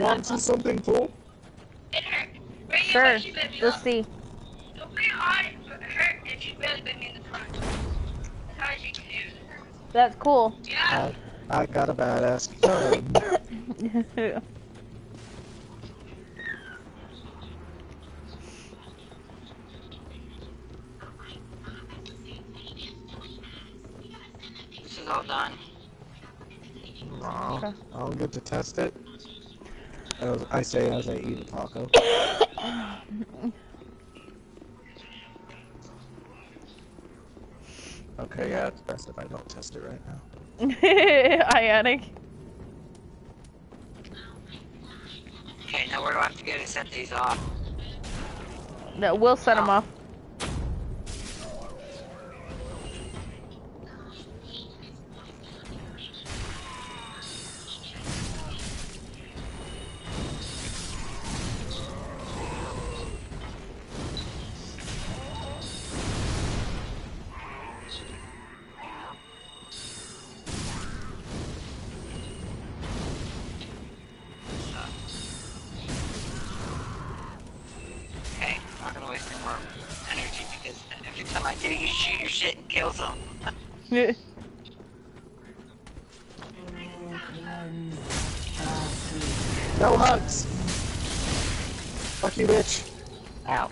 Want to see something cool? Right Sure. Now, she bit me Let's up. see. It'll be hard, but it if she really bit me in the front. That's how she can. That's cool. Yeah. I, I got a badass gun. This is all done. Aw, Okay. I don't get to test it. As I say as I eat a taco. Okay, yeah, it's best if I don't test it right now. Ionic. Okay, now where do I have to go to set these off? No, we'll set them ah. off. Energy because every time I do, you shoot your shit and kill them. No hugs! Fuck you, bitch. Ow.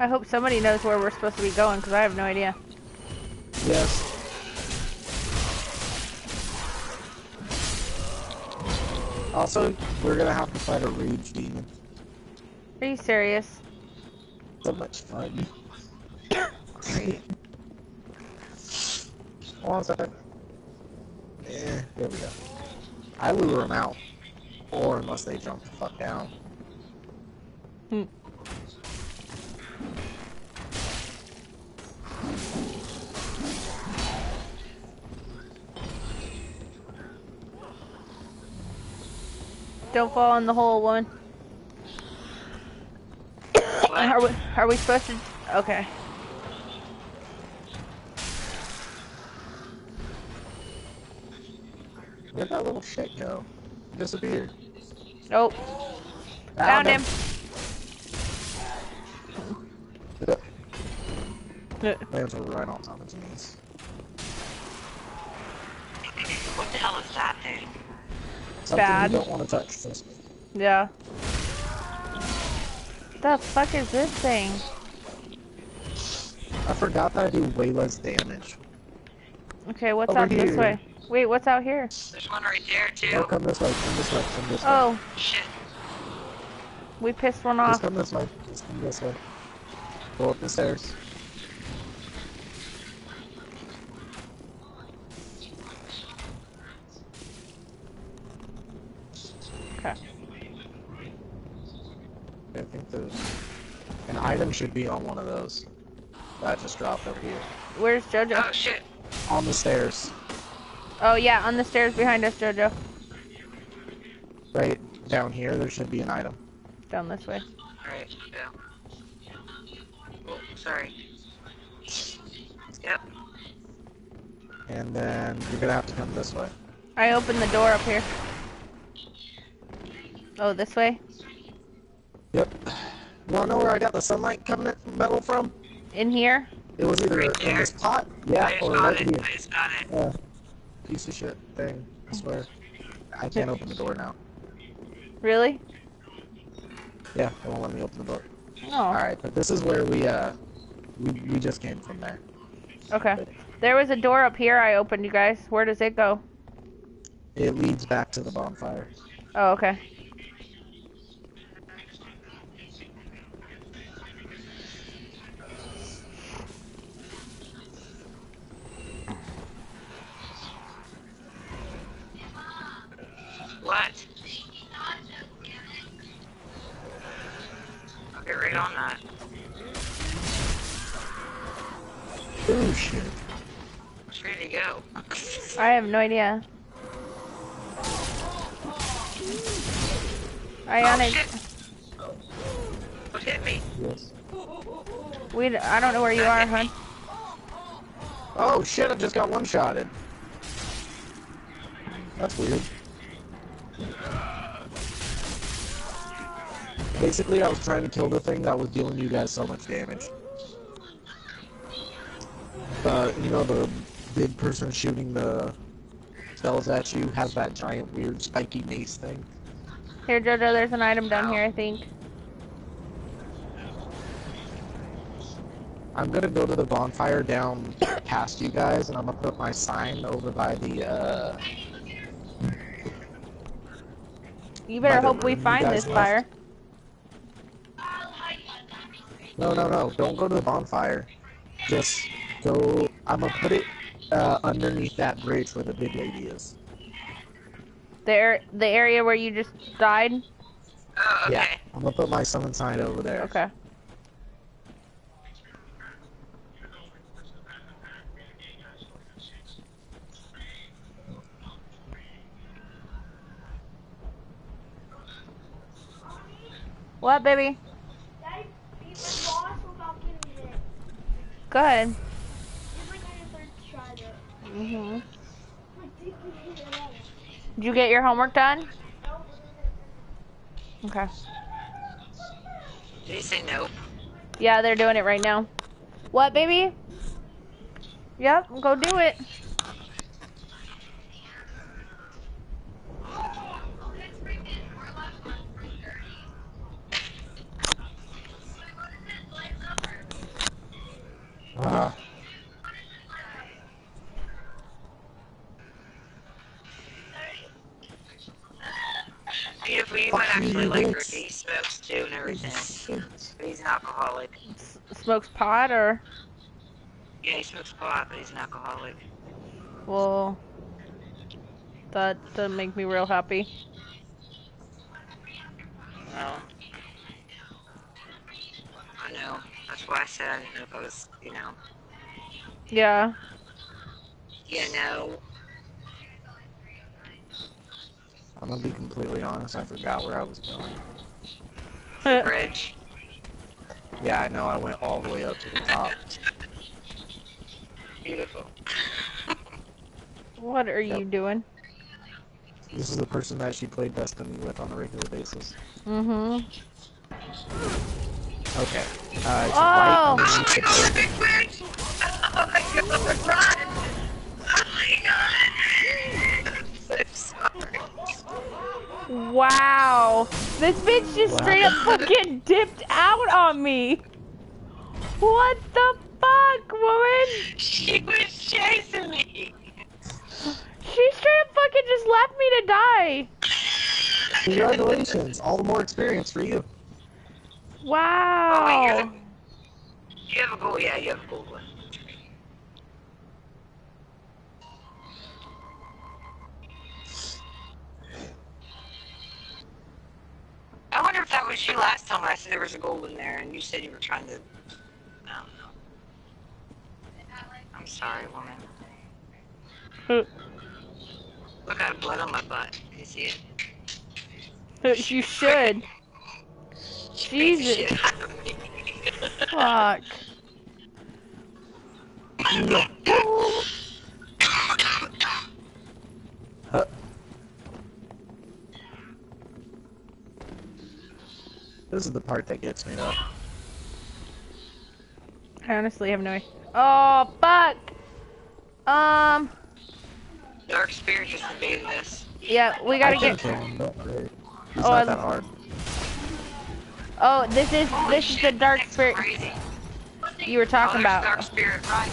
I hope somebody knows where we're supposed to be going because I have no idea. yes. Also, we're gonna have to fight a rage demon. Are you serious? So much fun. Great. One second. Yeah, there we go. I lure him out. Or unless they jump the fuck down. Hmm. Don't fall in the hole, woman. Are we, are we supposed to? Okay. Where'd that little shit go? Disappeared. Oh, found ah, him. Lands were right on top of Janiece. What the hell is that thing? Something Bad. you don't want to touch, trust me. Yeah. The fuck is this thing? I forgot that I do way less damage. Okay, what's Over out this way? Wait, what's out here? There's one right there Oh, too. come this way, come this way, come this way. Oh, Shit. we pissed one off. Just off. come this way, just come this way. Go up the stairs. Okay. I think there's an item should be on one of those. That just dropped over here. Where's Jojo? Oh shit. On the stairs. Oh yeah, on the stairs behind us, Jojo. Right down here, there should be an item. Down this way. Alright, yeah. Oh, sorry. Yep. And then you're gonna have to come this way. I opened the door up here. Oh, this way? Yep. Wanna know where I got the sunlight covenant metal from? In here? It was either Right in this pot, yeah, just or got right it. here. I just got it. Yeah. Piece of shit thing. I swear. I can't open the door now. Really? Yeah, it won't let me open the door. Oh. Alright, but this is where we uh we, we just came from there. Okay. There was a door up here I opened, you guys. Where does it go? It leads back to the bonfire. Oh, okay. What? I'll get right on that. Oh shit. It's ready to go. I have no idea. Oh Ionic, shit! What hit me? Yes. we, I don't know where you are, hun. Oh shit, I just got one shotted. That's weird. Basically, I was trying to kill the thing that was dealing you guys so much damage. Uh, you know, the big person shooting the spells at you has that giant, weird, spiky mace thing. Here, Jojo, there's an item down here, I think. I'm gonna go to the bonfire down past you guys, and I'm gonna put my sign over by the, uh... You better hope we find this left. fire. No, no, no, don't go to the bonfire. Just go... I'm gonna put it, uh, underneath that bridge where the big lady is. There, the area where you just died? Oh, okay. Yeah, I'm gonna put my summon sign over there. Okay. What, baby? Daddy beat my boss without getting hit. Good. It's like on your third try though. Like, did you hit it all? Did you get your homework done? Okay. Did he say no? Yeah, they're doing it right now. What, baby? Yep, go do it. Smokes pot or Yeah, he smokes pot, but he's an alcoholic. well that doesn't make me real happy. Well, I know. That's why I said I didn't know if I was, you know. Yeah. You know. I'm gonna be completely honest, I forgot where I was going. Bridge. Yeah, I know, I went all the way up to the top. Beautiful. what are you doing? This is the person that she played Destiny with on a regular basis. Mm-hmm. Okay. Uh, it's Oh! right Oh my god, big bridge! Oh my god, run! Oh my god! I'm so sorry. Wow. This bitch just What straight up fucking dipped out on me. What the fuck, woman? She was chasing me! She straight up fucking just left me to die. Congratulations! All the more experience for you. Oh, wait, you're Wow. the... You have a gold, yeah, you have a gold one. Time I said there was a gold in there and you said you were trying to... I don't know. I'm sorry, woman. Look, I have blood on my butt. Can you see it? you should. She beat the Jesus. shit out of me. Fuck. Is the part that gets me though. I honestly have no idea. Oh, fuck. Um, Dark Spirit just invaded us. yeah, we gotta I get. can kill him, don't worry. It's Oh, not that hard. Oh, this is Holy this is the dark spirit Crazy. you were Oh, talking there's Dark about. Spirit, right?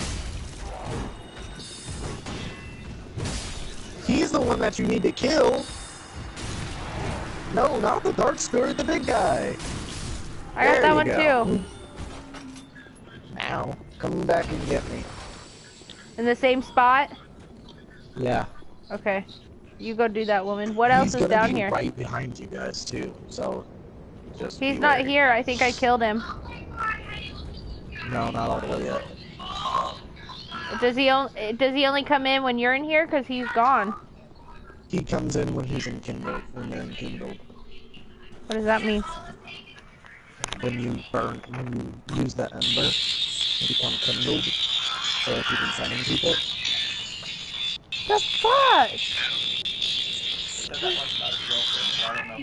He's the one that you need to kill. No, not the dark spirit, the big guy. I got that one go. too. Now, come back and get me. In the same spot. Yeah. Okay. You go do that, woman. What else He's is down here? right behind you guys too. So Just He's not wary. here. I think I killed him. No, not all the way yet. Does he only does he only come in when you're in here? Cause he's gone. He comes in when he's in Kindle. When they're in Kindle. What does that mean? When you burn, when you use that ember, you become kindled. So if you've been sending people, The fuck?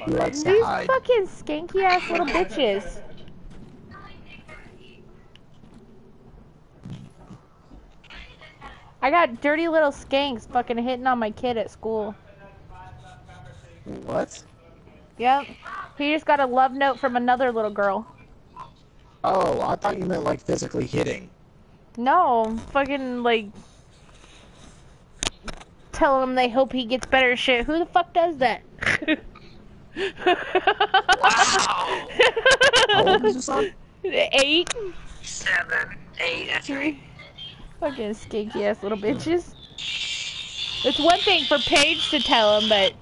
he likes to These fucking skanky ass little bitches. I got dirty little skanks fucking hitting on my kid at school. What? Yep. He just got a love note from another little girl. Oh, I thought you meant like physically hitting. No, fucking like telling him they hope he gets better shit. Who the fuck does that? Wow. How old is your? Eight. Seven, eight, that's right. Fucking skanky ass little bitches. It's one thing for Paige to tell him, but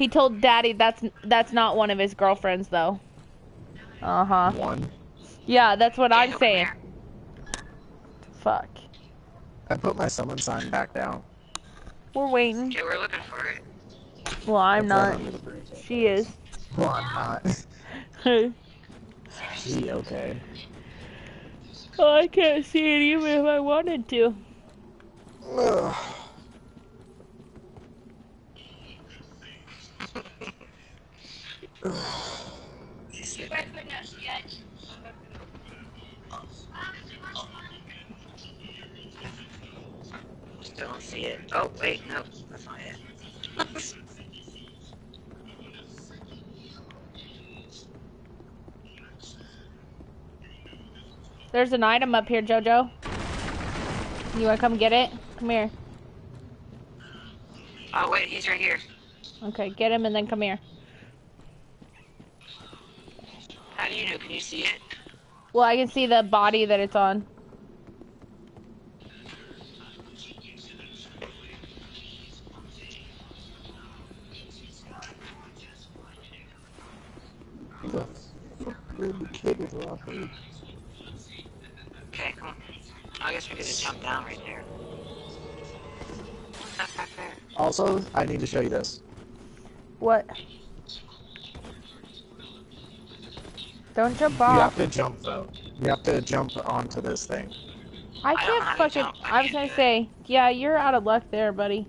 he told Daddy that's that's not one of his girlfriends though. Uh huh. One. Yeah, that's what I'm saying. Fuck. I put my summon sign back down. We're waiting. Okay, we're looking for it. Well, I'm I not. under the bridge. She is. Well, I'm not. oh, She okay. Oh, I can't see it even if I wanted to. Ugh. Don't see it. Oh, wait, no, that's not it. There's an item up here, Jojo. You wanna come get it? Come here. oh, wait, he's right here. Okay, get him and then come here. How do you know? Can you see it? Well, I can see the body that it's on. The fuck did the kid drop me? Okay, cool. I guess we could just jump down right there. Not that fair. Also, I need to show you this. What? Don't jump off. You off. have to jump though. You have to jump onto this thing. I I don't know can't how to fucking. I I was gonna say, yeah, you're out of luck there, buddy.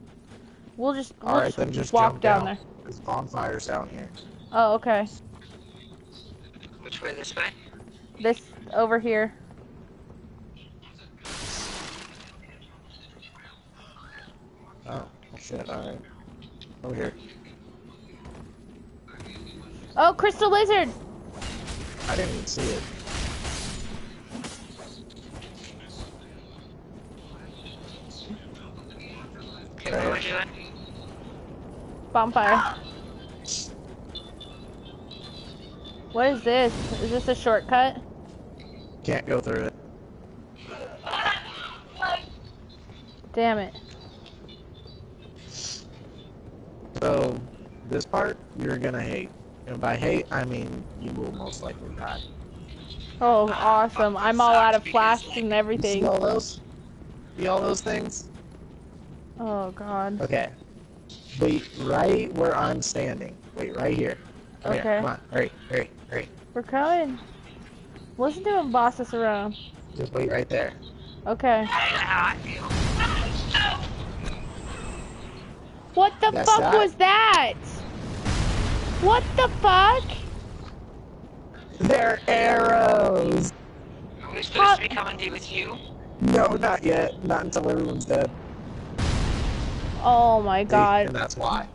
We'll just, we'll Alright, just then just walk jump down down. there. There's bonfires down here. Oh, okay. Which way? This way? This over here. Oh, shit, alright. Over here. Oh, crystal lizard. I didn't even see it. Okay, what are we doing? Bonfire. What is this? Is this a shortcut? Can't go through it. Damn it. So, this part, you're gonna hate. And by hate, I mean you will most likely die. Oh, awesome. I'm all out of flasks and You see everything. all those? See all those things? Oh, God. Okay. Wait right where I'm standing. Wait right here. Come Okay. here. Come on. Hurry, hurry, hurry. We're coming. Listen to him boss us around. Just wait right there. Okay. I know how I feel. What the That's fuck that. was that? What the fuck? They're arrows! Are we supposed to be coming to with you? No, not yet. Not until everyone's dead. Oh my god. And that's why.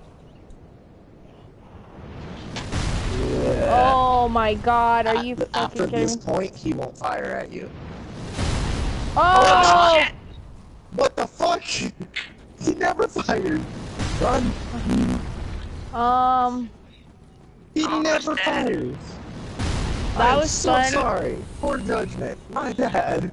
Yeah. Oh my god. Are you At- After fucking kidding this point, he won't fire at you. Oh! shit! What the fuck? he never fired. Run. Um, He Oh, never that's fires. That I'm was so fun. sorry. Poor judgment. My bad.